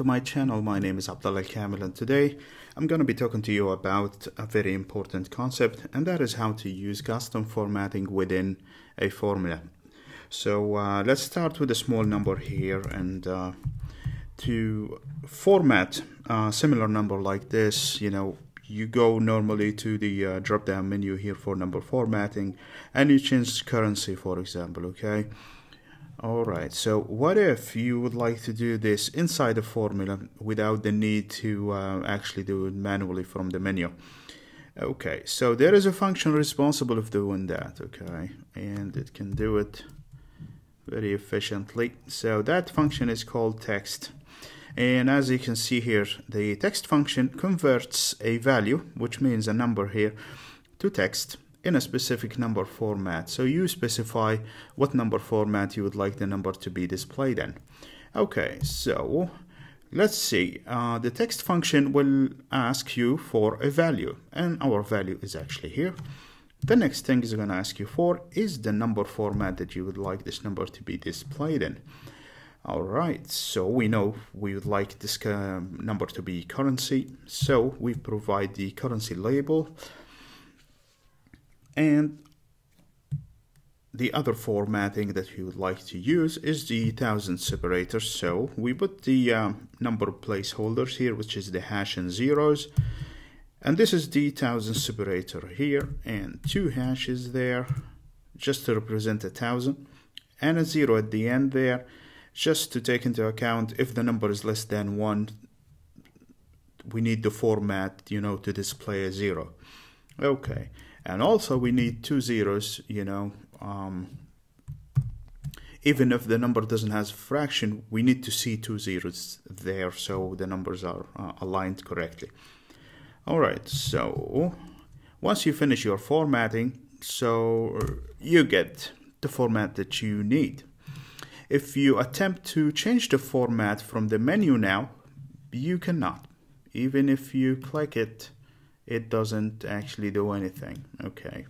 to my channel. My name is Abdullah Kamil and today I'm going to be talking to you about a very important concept and that is how to use custom formatting within a formula. So uh, let's start with a small number here and uh, to format a similar number like this, you know, you go normally to the uh, drop down menu here for number formatting and you change currency for example, okay? Alright, so what if you would like to do this inside the formula without the need to uh, actually do it manually from the menu? Okay, so there is a function responsible of doing that, okay, and it can do it very efficiently. So that function is called text. And as you can see here, the text function converts a value, which means a number here, to text in a specific number format. So you specify what number format you would like the number to be displayed in. Okay, so let's see. Uh, the text function will ask you for a value, and our value is actually here. The next thing is going to ask you for is the number format that you would like this number to be displayed in. Alright, so we know we would like this uh, number to be currency, so we provide the currency label and the other formatting that we would like to use is the thousand separator so we put the um, number of placeholders here which is the hash and zeros. And this is the thousand separator here and two hashes there just to represent a thousand and a zero at the end there just to take into account if the number is less than one we need the format you know to display a zero. Okay and also we need two zeros you know um, even if the number doesn't have a fraction we need to see two zeros there so the numbers are uh, aligned correctly. Alright so once you finish your formatting so you get the format that you need. If you attempt to change the format from the menu now you cannot. Even if you click it it doesn't actually do anything okay?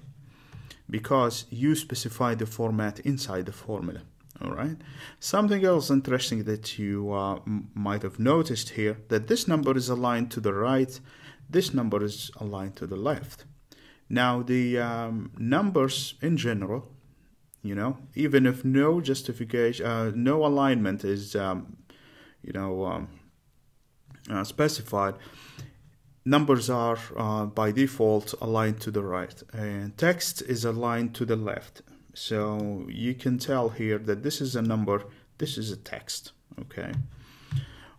Because you specify the format inside the formula all right? Something else interesting that you uh, might have noticed here that this number is aligned to the right this number is aligned to the left. Now the um, numbers in general you know even if no justification uh, no alignment is um, you know um, uh, specified numbers are uh, by default aligned to the right and text is aligned to the left. So you can tell here that this is a number this is a text okay?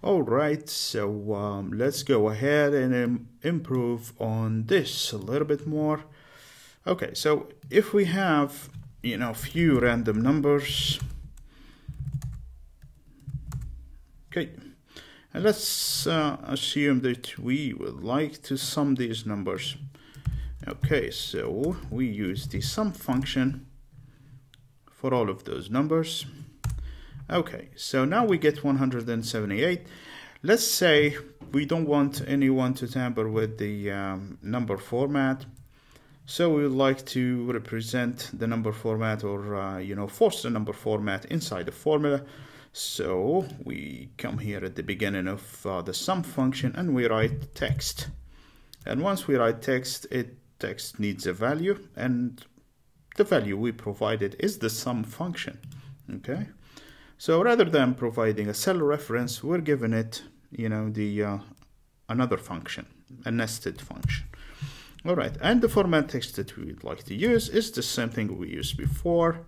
All right so um, let's go ahead and Im improve on this a little bit more. Okay so if we have you know a few random numbers okay and let's uh, assume that we would like to sum these numbers. Okay, so we use the sum function for all of those numbers. Okay, so now we get 178. Let's say we don't want anyone to tamper with the um, number format. So we would like to represent the number format or, uh, you know, force the number format inside the formula. So we come here at the beginning of uh, the sum function and we write text. And once we write text, it text needs a value and the value we provided is the sum function. Okay. So rather than providing a cell reference, we're giving it, you know, the uh, another function, a nested function. All right, and the format text that we would like to use is the same thing we used before.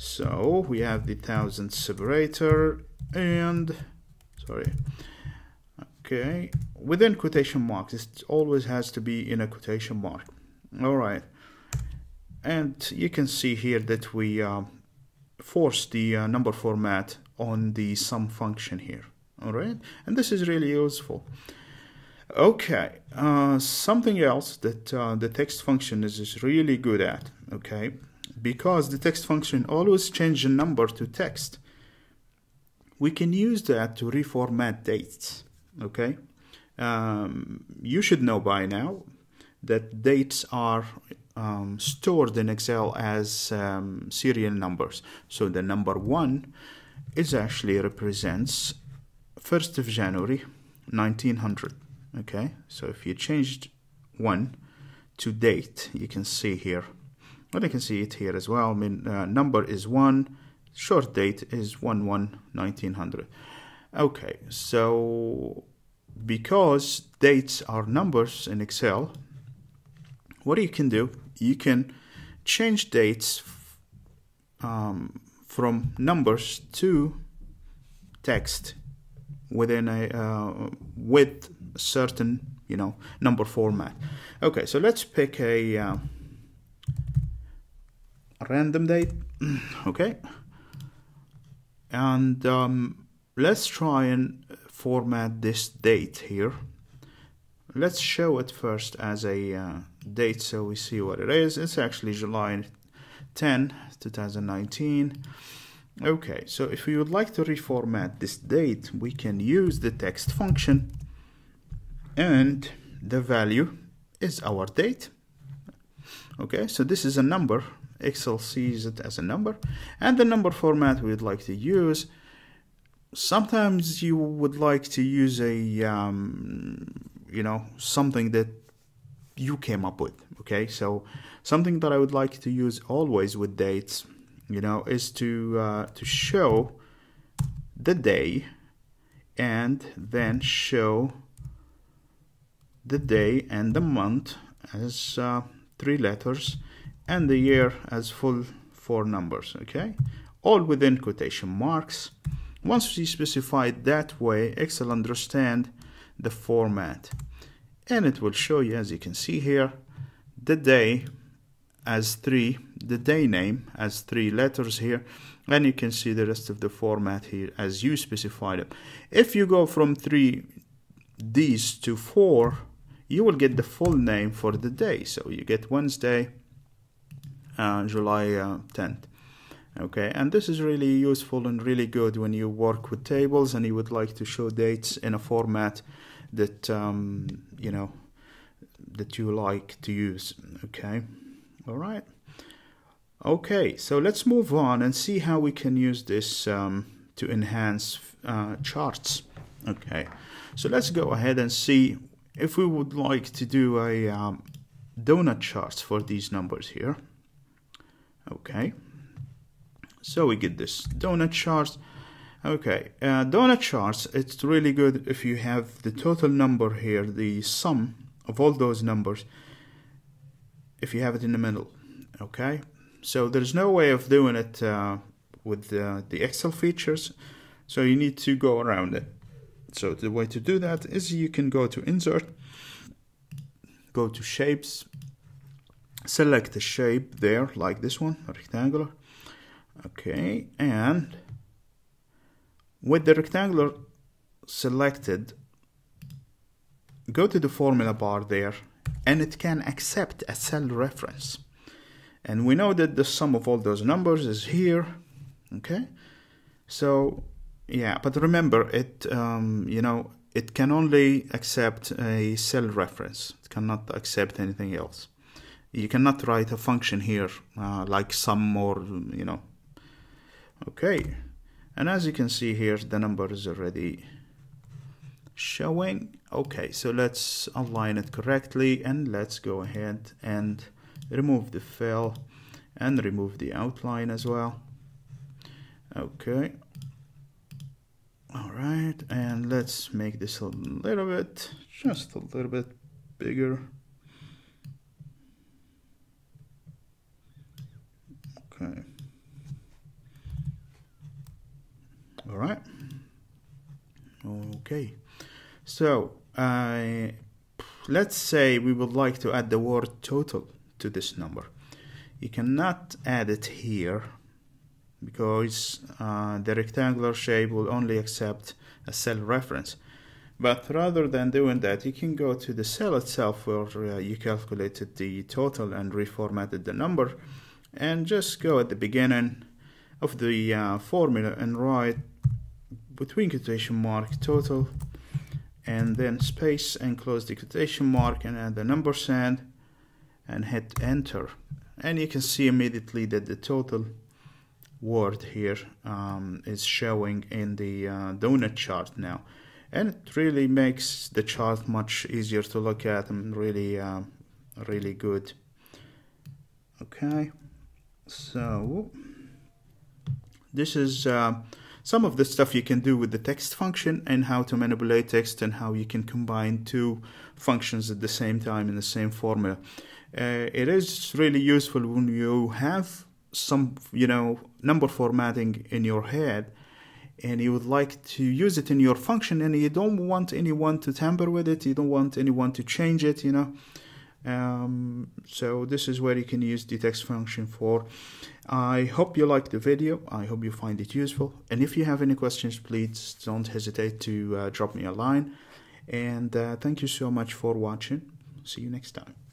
So we have the thousand separator and sorry. Okay, within quotation marks, it always has to be in a quotation mark. All right, and you can see here that we uh, force the uh, number format on the sum function here. All right, and this is really useful. Okay, uh, something else that uh, the text function is, is really good at. Okay, because the text function always change the number to text. We can use that to reformat dates okay? Um, you should know by now that dates are um, stored in Excel as um, serial numbers. So the number one is actually represents 1st of January 1900 okay? So if you changed 1 to date you can see here well you can see it here as well. I mean uh, number is 1 short date is 1 1 1900 okay so because dates are numbers in Excel what you can do you can change dates um, from numbers to text within a uh, with certain you know number format. Okay so let's pick a, uh, random date. Okay. And um, let's try and format this date here. Let's show it first as a uh, date so we see what it is. It's actually July 10 2019 okay so if we would like to reformat this date we can use the text function. And the value is our date. Okay so this is a number Excel sees it as a number and the number format we'd like to use. Sometimes you would like to use a um, you know something that you came up with okay? So something that I would like to use always with dates you know is to uh, to show the day and then show the day and the month as uh, three letters and the year as full four numbers okay? All within quotation marks. Once we specify it that way Excel understand the format. And it will show you as you can see here the day as three the day name as three letters here and you can see the rest of the format here as you specified it. If you go from three D's to four you will get the full name for the day. So you get Wednesday July uh, 10th okay and this is really useful and really good when you work with tables and you would like to show dates in a format that um, you know that you like to use. Okay all right. Okay so let's move on and see how we can use this um, to enhance uh, charts. Okay so let's go ahead and see if we would like to do a um, donut chart for these numbers here okay. So we get this donut charts. Okay uh, donut charts it's really good if you have the total number here the sum of all those numbers if you have it in the middle. Okay? So there's no way of doing it uh, with uh, the Excel features so you need to go around it. So the way to do that is you can go to insert go to shapes select a shape there like this one rectangular. Okay and with the rectangular selected go to the formula bar there and it can accept a cell reference. And we know that the sum of all those numbers is here okay? So yeah but remember it um, you know it can only accept a cell reference. It cannot accept anything else you cannot write a function here uh, like sum or you know. Okay and as you can see here the number is already showing. Okay so let's align it correctly and let's go ahead and remove the fill and remove the outline as well. Okay. All right and let's make this a little bit just a little bit bigger okay. All right. Okay. So uh, let's say we would like to add the word total to this number. You cannot add it here because uh, the rectangular shape will only accept a cell reference. But rather than doing that you can go to the cell itself where uh, you calculated the total and reformatted the number and just go at the beginning of the uh, formula and write between quotation mark total and then space and close the quotation mark and add the number sign and hit enter. And you can see immediately that the total word here um, is showing in the uh, donut chart now. And it really makes the chart much easier to look at and really uh, really good. Okay so this is uh, some of the stuff you can do with the text function and how to manipulate text and how you can combine two functions at the same time in the same formula. Uh, it is really useful when you have some you know number formatting in your head and you would like to use it in your function and you don't want anyone to tamper with it you don't want anyone to change it you know um, so this is where you can use the text function for. I hope you liked the video. I hope you find it useful. And if you have any questions please don't hesitate to uh, drop me a line. And uh, thank you so much for watching. See you next time